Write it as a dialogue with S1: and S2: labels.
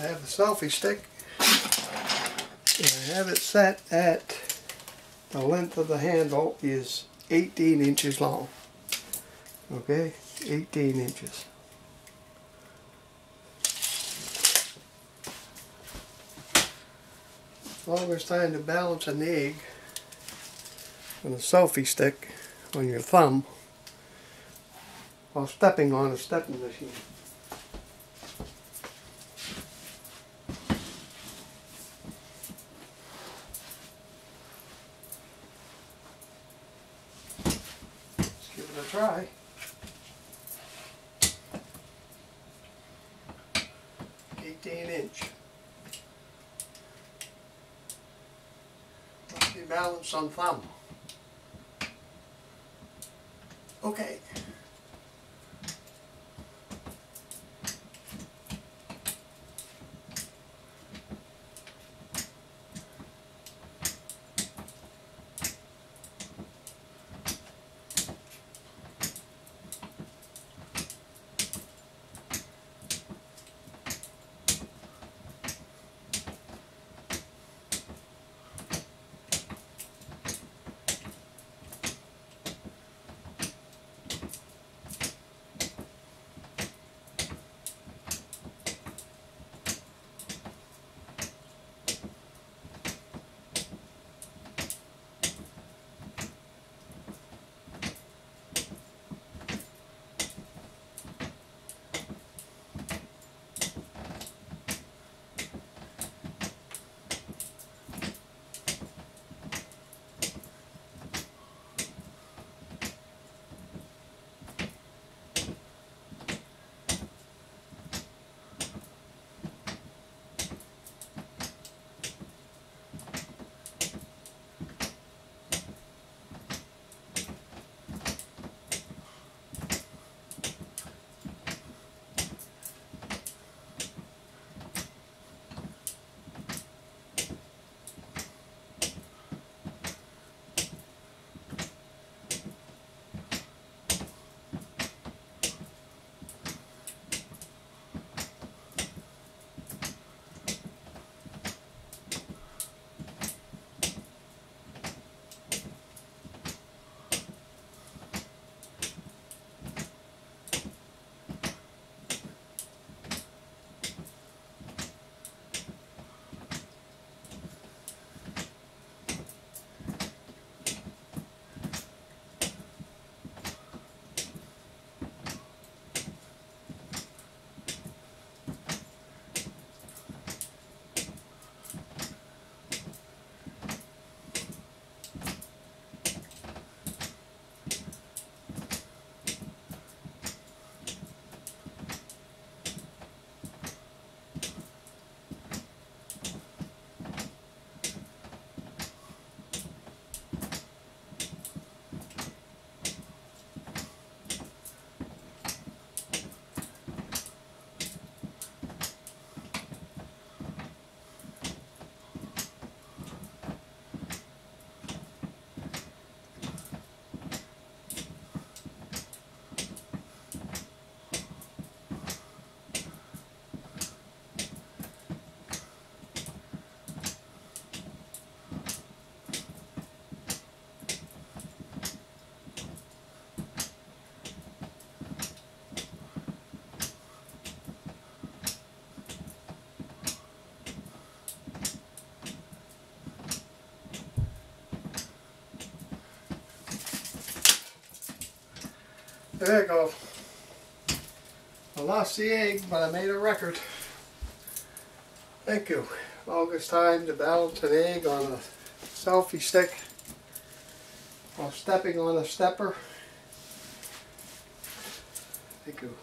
S1: selfie stick. And I have it set at the length of the handle is 18 inches long. Okay, 18 inches. Longest time to balance an egg on a selfie stick on your thumb while stepping on a stepping machine. Let's give it a try. Eighteen inch. Must be balanced on thumb. Okay. There you go. I lost the egg, but I made a record. Thank you. Longest time to balance an egg on a selfie stick while stepping on a stepper. Thank you.